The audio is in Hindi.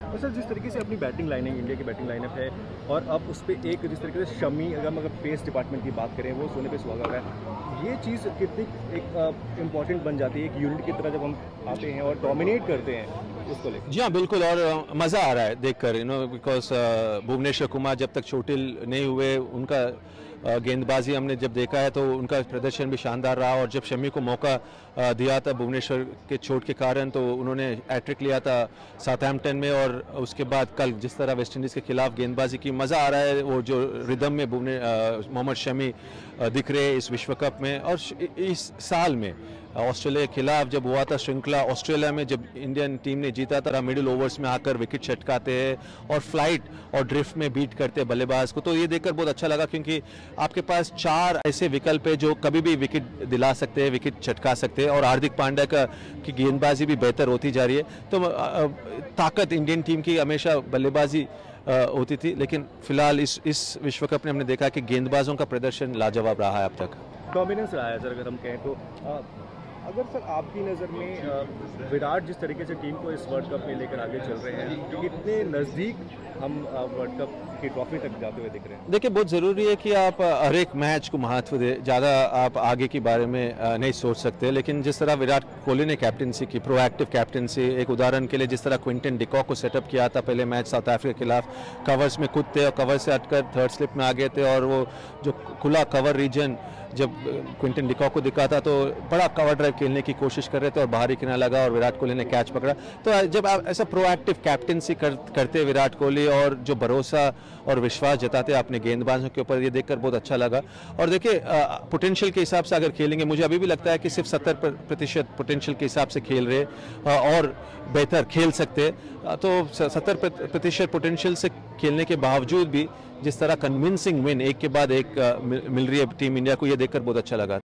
और सर, जिस तरीके से अपनी बैटिंग लाइनिंग इंडिया की बैटिंग लाइनअप है, और अब उस पर एक जिस तरीके से शमी, अगर मगर पेस डिपार्टमेंट की बात करें, वो सोने पे सुहागा हो है ये चीज़ कितनी एक इंपॉर्टेंट बन जाती है, एक यूनिट की तरह जब हम आते हैं और डोमिनेट करते हैं, उसको लेकर। जी हाँ बिल्कुल, और मज़ा आ रहा है देखकर you know because Bhuvneshwar Kumar जब तक चोटिल नहीं हुए, उनका गेंदबाजी हमने जब देखा है तो उनका प्रदर्शन भी शानदार रहा और जब शमी को मौका दिया था भुवनेश्वर के चोट के कारण तो उन्होंने हैट्रिक लिया था साउथहैम्पटन में और उसके बाद कल जिस तरह वेस्ट इंडीज़ के खिलाफ गेंदबाजी की, मज़ा आ रहा है वो जो रिदम में भुवने मोहम्मद शमी दिख रहे इस विश्व कप में और इस साल में, ऑस्ट्रेलिया के खिलाफ जब हुआ था श्रृंखला, ऑस्ट्रेलिया में जब इंडियन टीम ने जीता था मिडिल ओवर्स में आकर विकेट छटकाते हैं और फ़्लाइट और ड्रिफ्ट में बीट करते हैं बल्लेबाज को तो ये देखकर बहुत अच्छा लगा क्योंकि आपके पास चार ऐसे विकल्प है जो कभी भी विकेट दिला सकते हैं, विकेट छटका सकते हैं और हार्दिक पांड्या का, की गेंदबाजी भी बेहतर होती जा रही है। तो ताकत इंडियन टीम की हमेशा बल्लेबाजी होती थी, लेकिन फ़िलहाल इस इस विश्व कप में हमने देखा कि गेंदबाजों का प्रदर्शन लाजवाब रहा है अब तक। डोमिनेंस रहा है सर अगर हम कहें तो। अगर सर आपकी नज़र में विराट जिस तरीके से टीम को इस वर्ल्ड कप में लेकर आगे चल रहे हैं, कितने नज़दीक हम वर्ल्ड कप की ट्रॉफी तक जाते हुए दिख रहे हैं? देखिए, बहुत ज़रूरी है कि आप हर एक मैच को महत्व दें। ज़्यादा आप आगे के बारे में नहीं सोच सकते, लेकिन जिस तरह विराट कोहली ने कैप्टनसी की प्रोएक्टिव कैप्टनसी एक उदाहरण के लिए जिस तरह क्विंटन डिकॉक को सेटअप किया था, पहले मैच साउथ अफ्रीका के खिलाफ कवर्स में खुद थे और कवर से हटकर थर्ड स्लिप में आ गए थे, और वो जो खुला कवर रीजन जब क्विंटन डिकॉक को दिखा था तो बड़ा कवर ड्राइव खेलने की कोशिश कर रहे थे और बाहरी किनारा लगा और विराट कोहली ने कैच पकड़ा। तो जब आप ऐसा प्रोएक्टिव कैप्टनसी कर, करते विराट कोहली और जो भरोसा और विश्वास जताते अपने गेंदबाजों के ऊपर ये देखकर बहुत अच्छा लगा। और देखिए पोटेंशियल के हिसाब से अगर खेलेंगे मुझे अभी भी लगता है कि सिर्फ़ सत्तर प्रतिशत पोटेंशियल के हिसाब से खेल रहे और बेहतर खेल सकते। तो सत्तर प्रतिशत पोटेंशियल से खेलने के बावजूद भी जिस तरह कन्विंसिंग विन एक के बाद एक मिल रही है टीम इंडिया को ये देखकर बहुत अच्छा लगा।